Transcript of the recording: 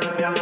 Yeah.